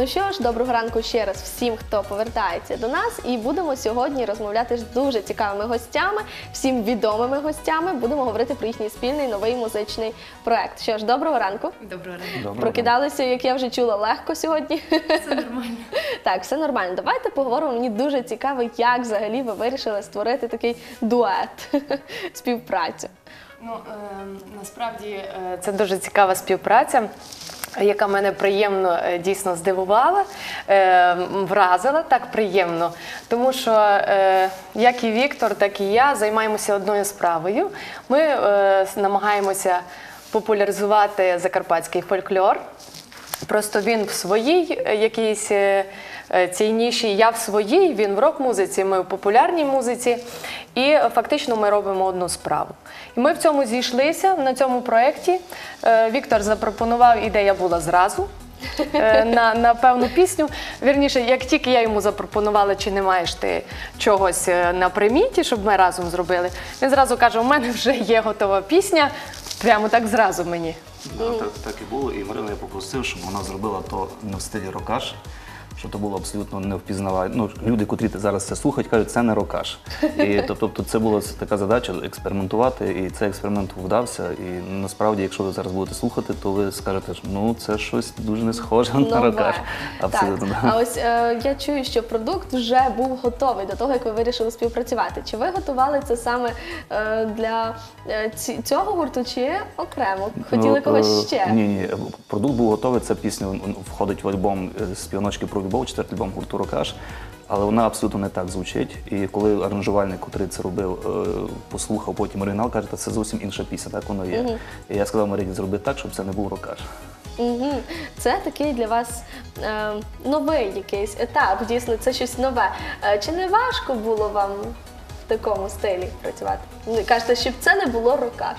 Ну що ж, доброго ранку ще раз всім, хто повертається до нас. І будемо сьогодні розмовляти з дуже цікавими гостями, всім відомими гостями. Будемо говорити про їхній спільний новий музичний проект. Що ж, доброго ранку. Доброго ранку. Прокидалися, як я вже чула, легко сьогодні. Це нормально. Так, все нормально. Давайте поговоримо. Мені дуже цікаво, як взагалі ви вирішили створити такий дует співпрацю. Ну е, насправді е, це дуже цікава співпраця. Яка мене приємно е, дійсно здивувала, е, вразила так приємно, тому що е, як і Віктор, так і я займаємося одною справою. Ми намагаємося популяризувати закарпатський фольклор. Просто він в своїй якійсь цій ніші, я в своїй, він в рок-музиці, ми в популярній музиці. І е, фактично ми робимо одну справу. І ми в цьому зійшлися на цьому проєкті. Е, Віктор запропонував, ідея була зразу. е, На, на певну пісню. Вірніше, як тільки я йому запропонувала, чи не маєш ти чогось е, на приміті, щоб ми разом зробили, він зразу каже: у мене вже є готова пісня. Прямо так зразу мені. Да, так, так і було. І Марину я попросив, щоб вона зробила то не в стилі рокаш, щоб то було абсолютно не впізнавально. Ну, люди, котрі зараз це слухають, кажуть, це не рокаш. І то- тобто це була така задача експериментувати, і цей експеримент вдався. І насправді, якщо ви зараз будете слухати, то ви скажете, що ну це щось дуже не схоже на рокаш. Абсолютно. Так. А ось е, я чую, що продукт вже був готовий до того, як ви вирішили співпрацювати. Чи ви готували це саме е, для е, цього гурту, чи окремо? Хотіли Ну, когось е, ще? Ні, ні. Продукт був готовий. Ця пісня входить в альбом е, «Співночки про любов, четвертий альбом гурту Рокаш. Але вона абсолютно не так звучить. І коли аранжувальник, котрий це робив, е, послухав потім оригінал, каже, «Та це зовсім інша пісня, так воно є. І я сказав Марині, зроби так, щоб це не був рокаш. Угу. Це такий для вас е, новий якийсь етап. Дійсно, це щось нове. Е, чи не важко було вам в такому стилі працювати? Ну, кажете, щоб це не було рокаш.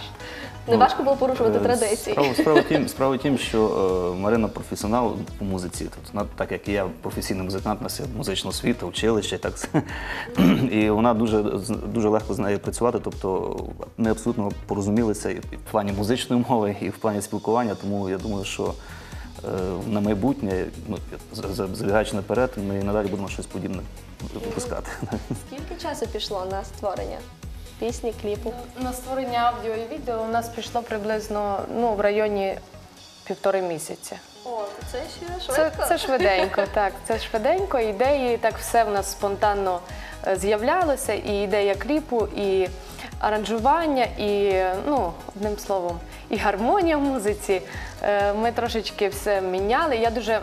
Не важко було порушувати Е, традиції. Справа, справа, тім, справа тім, що е, Марина професіонал по музиці. Тобто, вона, так як і я професійний музикант, у нас є музична освіта, училище, так і вона дуже дуже легко з нею працювати. Тобто ми абсолютно порозумілися і в плані музичної мови, і в плані спілкування. Тому я думаю, що е, на майбутнє, ну за- за- забігаючи наперед, ми надалі будемо щось подібне випускати. Скільки часу пішло на створення пісні, кліпу? На створення аудіо і відео у нас пішло приблизно ну, в районі півтори місяці. О, то це ще Це, це швиденько, так. Це швиденько. Ідеї, так все в нас спонтанно е, з'являлося. І ідея кліпу, і аранжування, і ну, одним словом, і гармонія в музиці. Е, Ми трошечки все міняли. Я дуже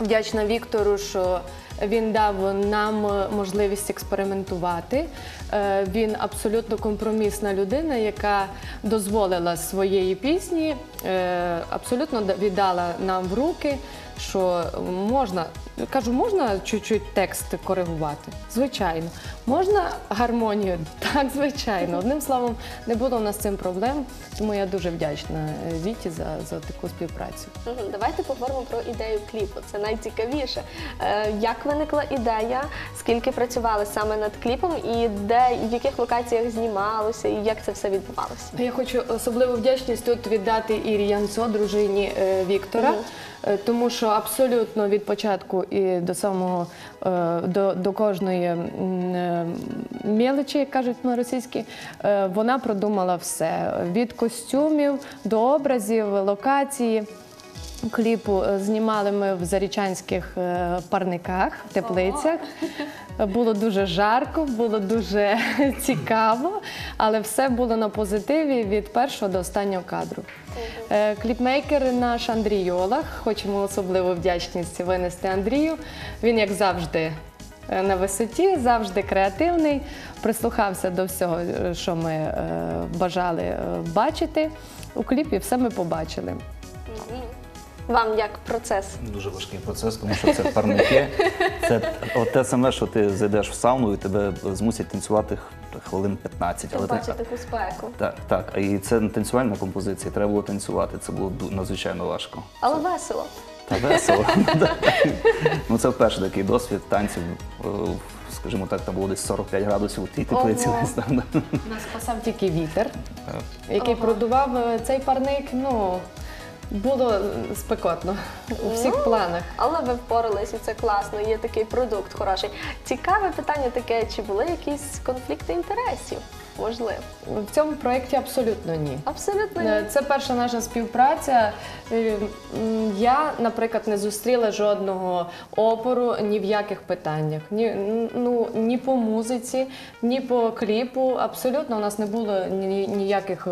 вдячна Віктору, що він дав нам можливість експериментувати. Е, Він абсолютно компромісна людина, яка дозволила своєї пісні, е, абсолютно да- віддала нам в руки, що можна, кажу, можна чуть-чуть текст коригувати? Звичайно. Можна гармонію? Так, звичайно. Одним словом, не було в нас з цим проблем, тому я дуже вдячна е, Віті за, за таку співпрацю. Давайте поговоримо про ідею кліпу. Це найцікавіше. Е, Як виникла ідея, скільки працювали саме над кліпом, і де в яких локаціях знімалося, і як це все відбувалося? Я хочу особливу вдячність тут віддати Ірі Янцо, дружині е, Віктора, е, тому що абсолютно від початку і до самого е, до, до кожної е, мелочі, як кажуть на російській, е, вона продумала все від костюмів до образів, локації. Кліпу е, знімали ми в зарічанських е, парниках, в теплицях. Було дуже жарко, було дуже цікаво, але все було на позитиві від першого до останнього кадру. Е, Кліпмейкер наш Андрій Йолах. Хочемо особливу вдячність винести Андрію. Він, як завжди, на висоті, завжди креативний, прислухався до всього, що ми бажали бачити. У кліпі все ми побачили. Вам як процес? Дуже важкий процес, тому що це парники. Це от те саме, що ти зайдеш в сауну і тебе змусять танцювати хвилин 15. Щоб ти- бачити таку спеку. Так, так. І це не танцювальна композиція, треба було танцювати. Це було надзвичайно важко. Але весело. Та весело. ну це вперше такий досвід танців. е, Скажімо так, там було десь 45 градусів у тій теплиці. Нас спасав тільки вітер, який продував е, цей парник. Ну було е, спекотно у всіх планах. Але ви впорались і це класно, є такий продукт хороший. Цікаве питання таке, чи були якісь конфлікти інтересів? Можливо. В цьому проєкті абсолютно ні. Абсолютно Е, ні. Це перша наша співпраця. Е, Я, наприклад, не зустріла жодного опору ні в яких питаннях. Ні, ну, ні по музиці, ні по кліпу. Абсолютно у нас не було ні- ніяких.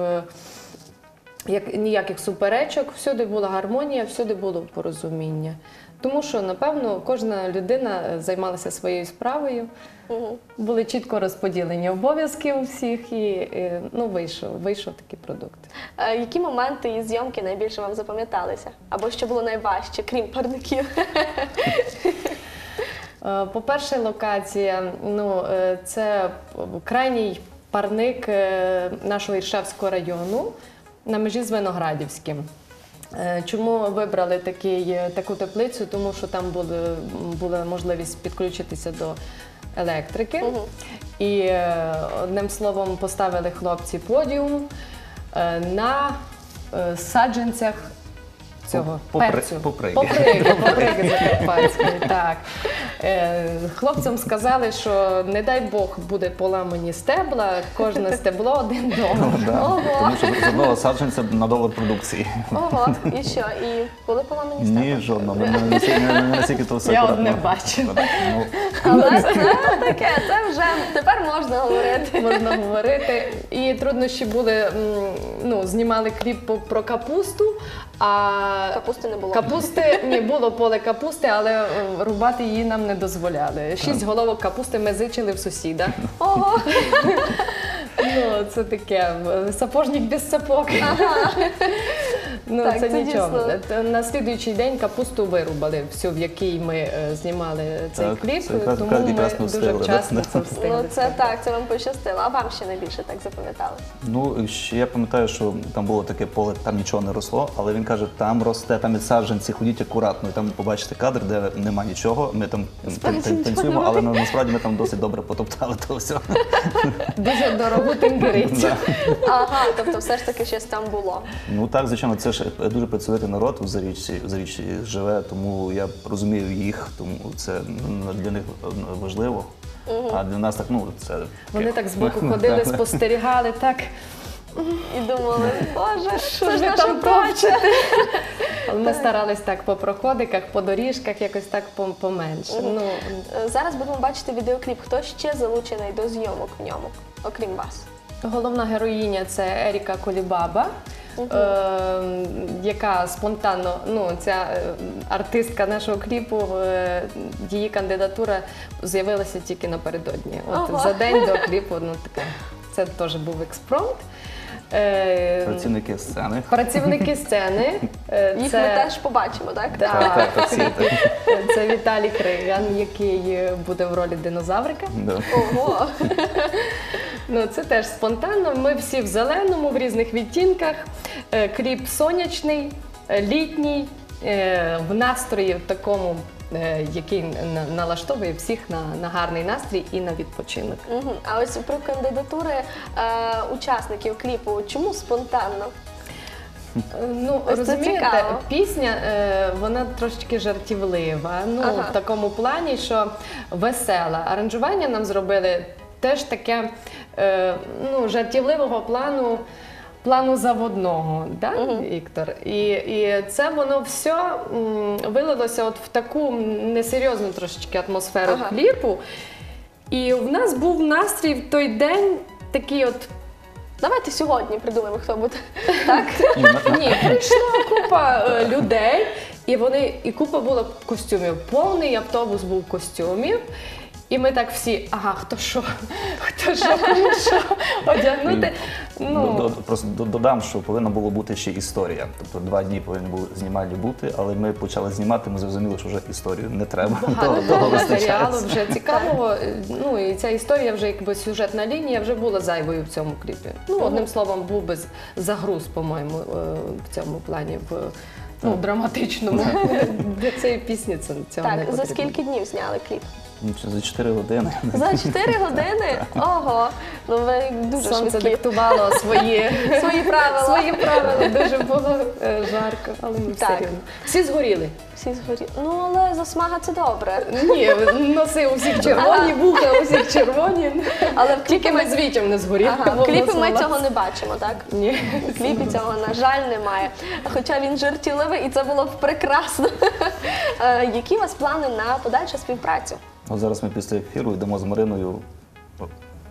Як ніяких суперечок, всюди була гармонія, всюди було порозуміння. Тому що, напевно, кожна людина е, займалася своєю справою, Мгм. були чітко розподілені обов'язки у всіх, і е, ну, вийшов, вийшов такий продукт. Е, Які моменти із зйомки найбільше вам запам'яталися? Або що було найважче, крім парників? По-перше, локація ну, це крайній парник нашого Іршавського району на межі з Виноградівським. Е, Чому вибрали такий, таку теплицю? Тому що там були, була можливість підключитися до електрики. Угу. І е, одним словом поставили хлопці подіум е, на саджанцях цього Попри- перцю. поприги. Поприги, поприги закарпатської, так. Е, Хлопцям сказали, що не дай Бог буде поламані стебла, кожне стебло один долар. Да. Ого. Тому що з одного саджанця на долар продукції. Ого, і що? І були поламані Ні, жодного. Ми не настільки- не- не то все Я акуратно. бачила. Ну, Але це таке, це вже тепер можна говорити. Можна говорити. І труднощі були, м, ну, знімали кліп по- про капусту, а Капусти не було. Капусти не було поле капусти, але е, рубати її нам не дозволяли. Шість головок капусти ми зичили в сусіда. Ого, Ну, це таке е, сапожник без сапог. Ну, Так, це це нічого. дійсно. На слідуючий день капусту вирубали, всю, в якій ми е, знімали цей Так, кліп, це якраз- тому якраз ми якраз дуже встигли, да? вчасно Да. це встигли. ну це так, це вам пощастило. А вам ще найбільше так запам'яталося? Ну, ще я пам'ятаю, що там було таке поле, там нічого не росло, але він каже, там росте, там від саджанці, ходіть акуратно. І там побачите кадр, де нема нічого. Ми там тан- танцюємо, але на- насправді ми там досить добре потоптали то все. Дуже дорогу тенгерицю. Ага, тобто все ж таки щось там було. Ну так, звичайно, це ж дуже працьовитий народ в Заріччі, в Заріччі живе, тому я розумію їх, тому це для них важливо. А для нас так, ну це Вони так збоку ходили, спостерігали, так. І думали, боже, що ж ви там топчете? Але ми старались так по проходиках, по доріжках, якось так поменше. Ну, Зараз будемо бачити відеокліп. Хто ще залучений до зйомок в ньому, окрім вас? Головна героїня це Еріка Колібаба, е, яка спонтанно, ну ця е, артистка нашого кліпу, е, її кандидатура з'явилася тільки напередодні. От Ого. за день до кліпу, ну таке. Це теж був експромт. Е, працівники сцени. Працівники сцени. е, Їх це, ми теж побачимо, так? Так, так, так, всі так. це Віталій Криган, який буде в ролі динозаврика. Да. Ого. Ну, це теж спонтанно. Ми всі в зеленому, в різних відтінках. Е, Кліп сонячний, е, літній, е, в настрої в такому, е, який на- налаштовує всіх на, на гарний настрій і на відпочинок. Мгм. А ось про кандидатури е, учасників кліпу. Чому спонтанно? Ну, Ось це розумієте, цікаво. пісня е, вона трошечки жартівлива. Ну, Ага. в такому плані, що весела. Аранжування нам зробили теж таке е, ну, жартівливого плану. Плану заводного, да, Віктор? І, і це воно все м, вилилося от в таку несерйозну трошечки атмосферу Ага. кліпу. І в нас був настрій в той день такий от Давайте сьогодні придумаємо, хто буде. Так? Ні, прийшла купа е, людей, і вони і купа було костюмів. Повний автобус був костюмів. І ми так всі, ага, хто що, хто що, кому що одягнути. Ну, до- Просто додам, що повинна була бути ще історія. Тобто два дні повинні були знімальні бути, але ми почали знімати, ми зрозуміли, що вже історію не треба. багато Того- того матеріалу вже цікавого. Ну і ця історія вже якби сюжетна лінія вже була зайвою в цьому кліпі. Ну, одним словом, був би загруз, по-моєму, е, в цьому плані, в ну, драматичному. Для цієї пісні це цього не Так, за скільки днів зняли кліп? Ну, За 4 години. За 4 години? Ого, ну ви дуже Сонце швидкі. диктувало свої, Свої правила. свої правила. Дуже було е, жарко, але ми все рівно. Всі згоріли. Всі згорі. Ну але засмага це добре. Ні, носи у всіх червоні, вуха у всіх червоні. Але в кліпі Тільки ми ми з Вітєм не згоріли. Ага, в кліпі ми цього не бачимо, так? Ні. В кліпі цього, на жаль, немає. Хоча він жартівливий і це було б прекрасно. Е, Які у вас плани на подальшу співпрацю? От зараз ми після ефіру йдемо з Мариною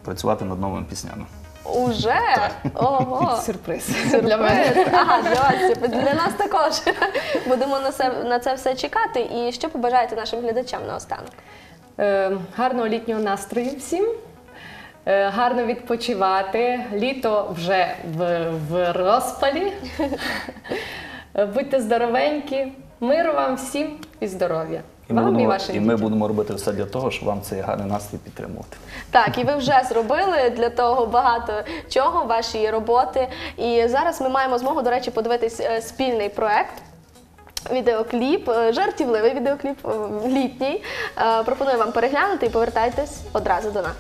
працювати над новими піснями. Уже? Ого! Сюрприз для мене. Ага, для вас, для нас також. Будемо на це, на це все чекати. І що побажаєте нашим глядачам наостанок? Е, Гарного літнього настрою всім. Е, Гарно відпочивати. Літо вже в, в розпалі. Будьте здоровенькі. Миру вам всім і здоров'я. І ми, Вам і будемо, вашим і ми дітям. будемо робити все для того, щоб вам цей гарний настрій підтримувати. Так, і ви вже зробили для того багато чого, ваші роботи. І зараз ми маємо змогу, до речі, подивитись е, спільний проект. Відеокліп, е, жартівливий відеокліп, е, літній. Е, Пропоную вам переглянути і повертайтесь одразу до нас.